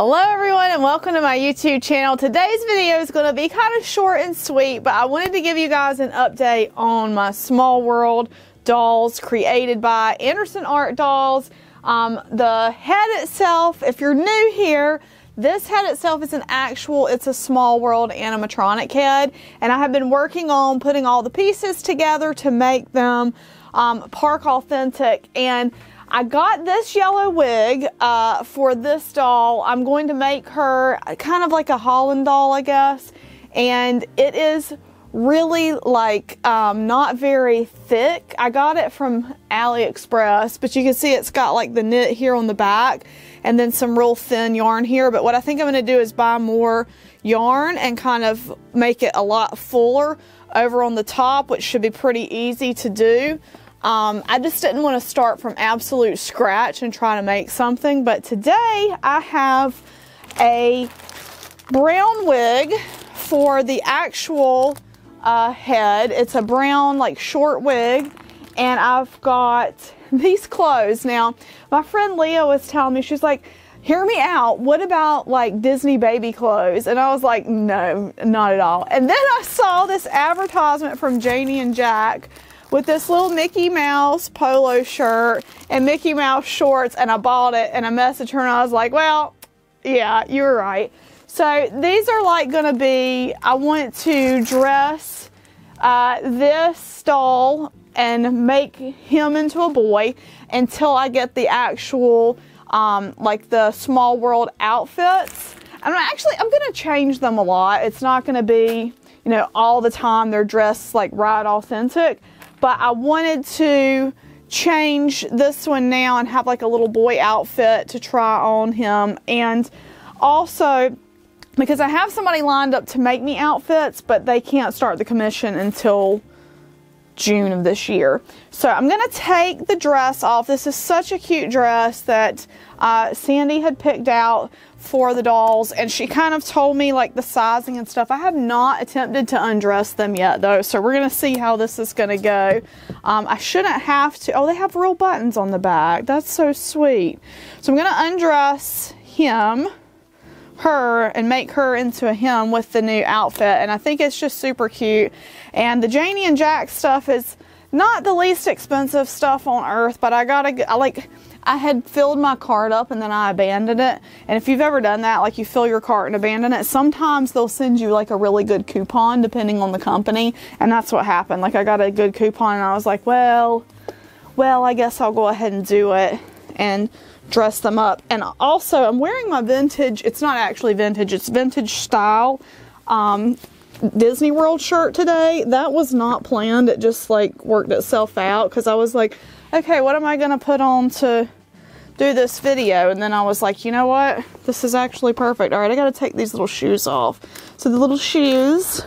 Hello everyone and welcome to my YouTube channel. Today's video is going to be kind of short and sweet, but I wanted to give you guys an update on my Small World dolls created by Anderson Art Dolls. Um, the head itself, if you're new here, this head itself is an actual, it's a Small World animatronic head, and I have been working on putting all the pieces together to make them um, park authentic. And I got this yellow wig uh, for this doll. I'm going to make her kind of like a Holland doll, I guess. And it is really like um, not very thick. I got it from AliExpress, but you can see it's got like the knit here on the back and then some real thin yarn here. But what I think I'm going to do is buy more yarn and kind of make it a lot fuller over on the top, which should be pretty easy to do. Um, I just didn't want to start from absolute scratch and try to make something, but today I have a brown wig for the actual uh, head. It's a brown, like short wig, and I've got these clothes. Now, my friend Leah was telling me, she's like, hear me out. What about like Disney baby clothes? And I was like, no, not at all. And then I saw this advertisement from Janie and Jack with this little Mickey Mouse polo shirt and Mickey Mouse shorts and I bought it and I messaged her and I was like, well, yeah, you were right. So these are like to be, I want to dress uh, this doll and make him into a boy until I get the actual, um, like the small world outfits. I'm actually, I'm to change them a lot. It's not to be, you know, all the time they're dressed like right authentic but I wanted to change this one now and have like a little boy outfit to try on him and also because I have somebody lined up to make me outfits but they can't start the commission until June of this year. So I'm going to take the dress off. This is such a cute dress that uh, Sandy had picked out for the dolls and she kind of told me like the sizing and stuff. I have not attempted to undress them yet though, so we're going to see how this is going to go. Um, I shouldn't have to. Oh, they have real buttons on the back. That's so sweet. So I'm going to undress him her and make her into a him with the new outfit and I think it's just super cute and the Janie and Jack stuff is not the least expensive stuff on earth but I gotta I like I had filled my cart up and then I abandoned it. And if you've ever done that, like you fill your cart and abandon it, sometimes they'll send you like a really good coupon depending on the company. And that's what happened. Like I got a good coupon and I was like, well, well, I guess I'll go ahead and do it and dress them up. And also, I'm wearing my vintage, it's not actually vintage, it's vintage style um, Disney World shirt today. That was not planned. It just like worked itself out because I was like, okay, what am I going to put on to do this video and then I was like, you know what? This is actually perfect. All right, I got to take these little shoes off. So the little shoes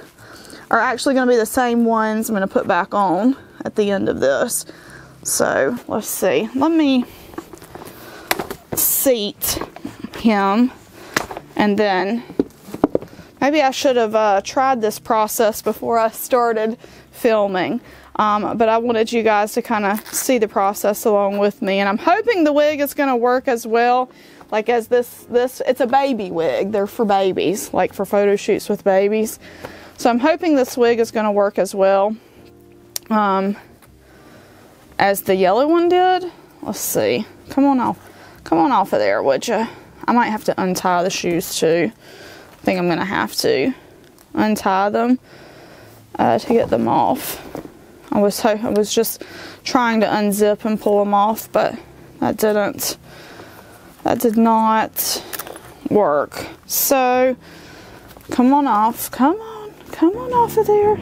are actually going to be the same ones I'm going to put back on at the end of this. So let's see. Let me seat him and then maybe I should have uh, tried this process before I started filming. Um, but I wanted you guys to kind of see the process along with me. And I'm hoping the wig is going to work as well. Like as this, this, it's a baby wig. They're for babies, like for photo shoots with babies. So I'm hoping this wig is going to work as well um, as the yellow one did. Let's see. Come on off. Come on off of there, would you? I might have to untie the shoes too. I think I'm going to have to untie them uh, to get them off. I was I was just trying to unzip and pull them off, but that didn't that did not work. So come on off, come on, come on off of there.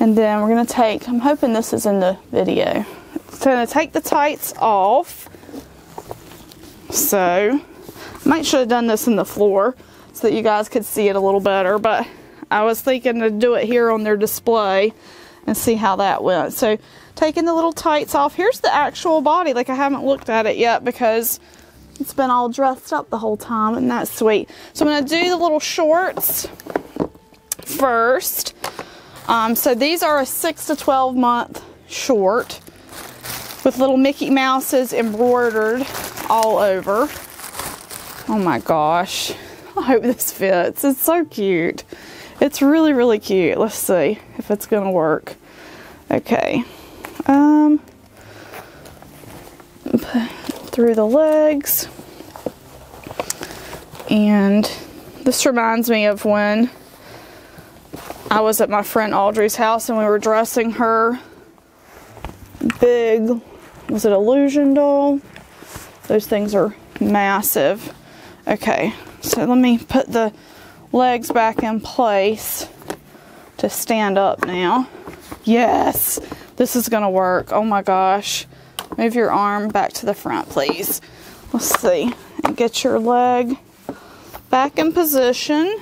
And then we're gonna take, I'm hoping this is in the video. So I'm gonna take the tights off so, I might should have done this in the floor so that you guys could see it a little better, but I was thinking to do it here on their display and see how that went. So, taking the little tights off. Here's the actual body. Like, I haven't looked at it yet because it's been all dressed up the whole time, and that's sweet. So, I'm to do the little shorts first. Um, so these are a 6 to 12 month short with little Mickey Mouses embroidered all over. Oh my gosh. I hope this fits. It's so cute. It's really, really cute. Let's see if it's going to work. Okay. Um, through the legs. And this reminds me of when I was at my friend Audrey's house and we were dressing her big, was it illusion doll? Those things are massive. Okay, so let me put the legs back in place to stand up now. Yes, this is gonna work. Oh my gosh. Move your arm back to the front, please. Let's see. And get your leg back in position.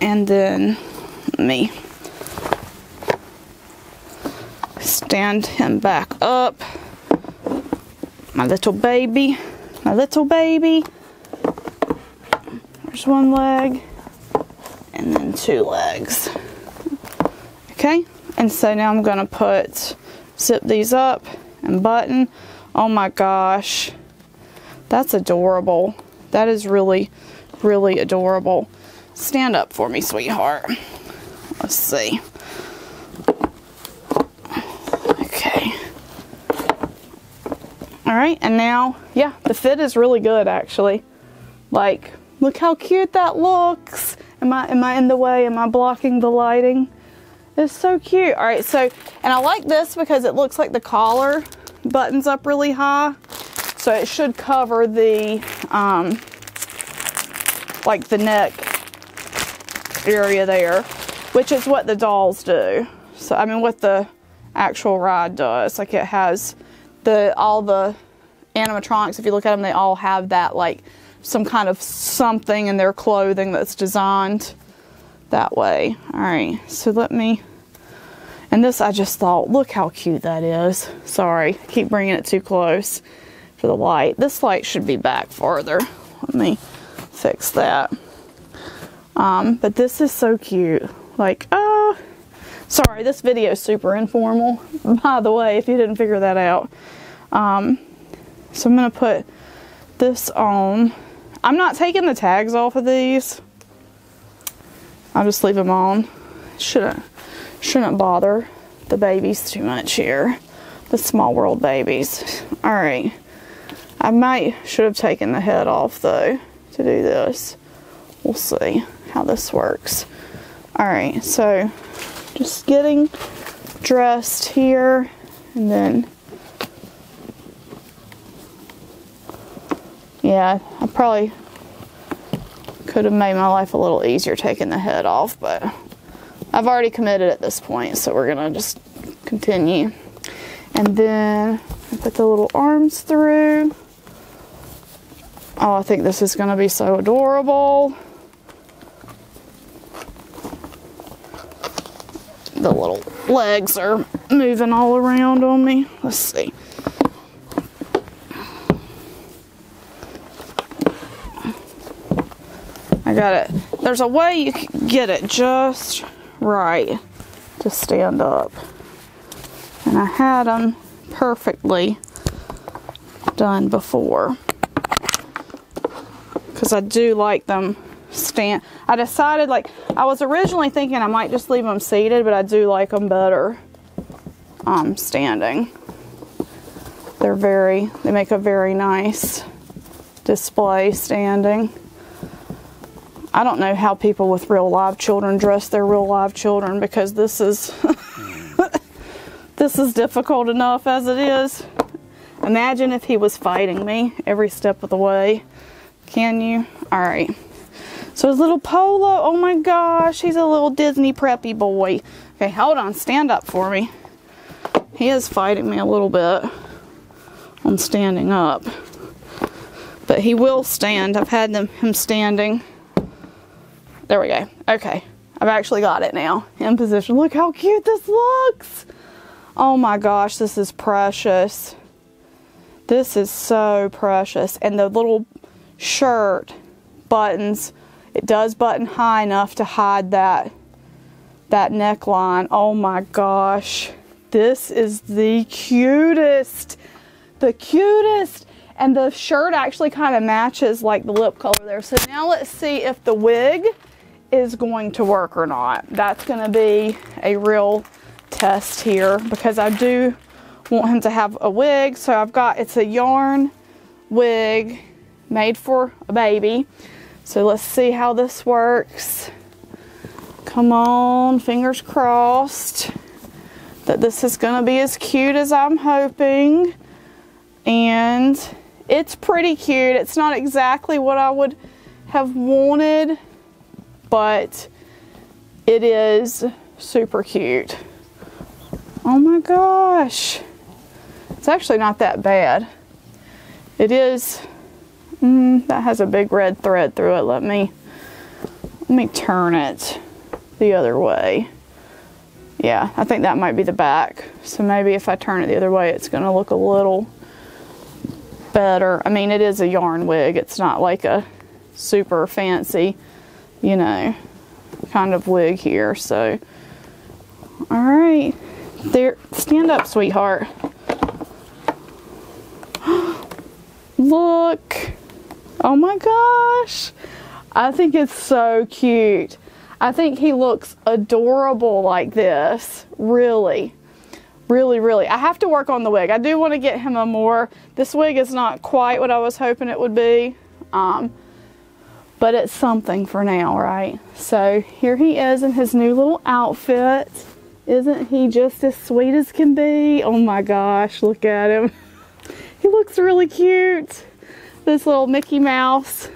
And then me stand him back up. My little baby, my little baby. There's one leg and then two legs. Okay, and so now I'm gonna put, zip these up and button. Oh my gosh, that's adorable. That is really, really adorable. Stand up for me, sweetheart. Let's see. Okay. All right, and now, yeah, the fit is really good actually. Like, look how cute that looks. Am I, am I in the way? Am I blocking the lighting? It's so cute. All right, so, and I like this because it looks like the collar buttons up really high. So it should cover the, um, like the neck area there, which is what the dolls do. So, I mean, what the actual ride does. Like it has the, all the animatronics, if you look at them, they all have that, like some kind of something in their clothing that's designed that way. All right, so let me, and this I just thought, look how cute that is. Sorry, I keep bringing it too close for the light. This light should be back farther. Let me fix that. Um, but this is so cute. Like, oh, sorry, this video is super informal, by the way, if you didn't figure that out. Um, so I'm going to put this on. I'm not taking the tags off of these. I'll just leave them on. Shouldn't, shouldn't bother the babies too much here. The small world babies. All right. I might should have taken the head off though to do this. We'll see how this works. All right, so just getting dressed here and then yeah, I probably could have made my life a little easier taking the head off, but I've already committed at this point, so we're gonna just continue. And then I put the little arms through. Oh, I think this is gonna be so adorable. The little legs are moving all around on me. Let's see. I got it. There's a way you can get it just right to stand up. And I had them perfectly done before. Because I do like them stand. I decided like, I was originally thinking I might just leave them seated, but I do like them better um, standing. They're very, they make a very nice display standing. I don't know how people with real live children dress their real live children because this is this is difficult enough as it is. Imagine if he was fighting me every step of the way. Can you? All right. So his little polo, oh my gosh, he's a little Disney preppy boy. Okay, hold on, stand up for me. He is fighting me a little bit on standing up. But he will stand. I've had them, him standing there we go. Okay. I've actually got it now in position. Look how cute this looks. Oh my gosh, this is precious. This is so precious. And the little shirt buttons, it does button high enough to hide that that neckline. Oh my gosh. This is the cutest. The cutest. And the shirt actually kind of matches like the lip color there. So now let's see if the wig is going to work or not. That's going to be a real test here because I do want him to have a wig. So I've got, it's a yarn wig made for a baby. So let's see how this works. Come on, fingers crossed that this is going to be as cute as I'm hoping. And it's pretty cute. It's not exactly what I would have wanted, but it is super cute. Oh my gosh. It's actually not that bad. It is, mm, that has a big red thread through it. Let me, let me turn it the other way. Yeah, I think that might be the back. So maybe if I turn it the other way, it's gonna look a little better. I mean, it is a yarn wig. It's not like a super fancy, you know, kind of wig here. So, all right. There, stand up, sweetheart. Look. Oh my gosh. I think it's so cute. I think he looks adorable like this. Really. Really, really. I have to work on the wig. I do want to get him a more, this wig is not quite what I was hoping it would be. Um, but it's something for now, right? So here he is in his new little outfit. Isn't he just as sweet as can be? Oh my gosh, look at him. He looks really cute. This little Mickey Mouse,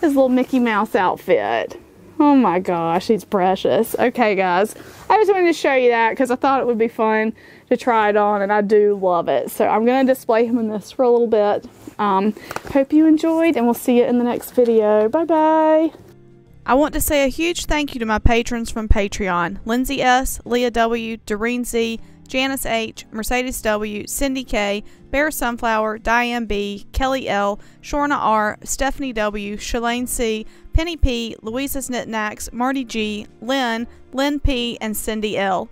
his little Mickey Mouse outfit. Oh my gosh, he's precious. Okay, guys, I just wanted to show you that because I thought it would be fun to try it on, and I do love it. So I'm going to display him in this for a little bit. Um, hope you enjoyed, and we'll see you in the next video. Bye-bye. I want to say a huge thank you to my patrons from Patreon Lindsay S., Leah W., Doreen Z., Janice H., Mercedes W., Cindy K., Bear Sunflower, Diane B., Kelly L., Shorna R., Stephanie W., Shalane C., Penny P., Louisa's Knickknacks, Marty G., Lynn, Lynn P., and Cindy L.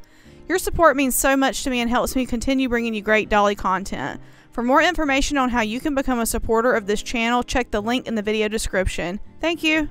Your support means so much to me and helps me continue bringing you great Dolly content. For more information on how you can become a supporter of this channel, check the link in the video description. Thank you.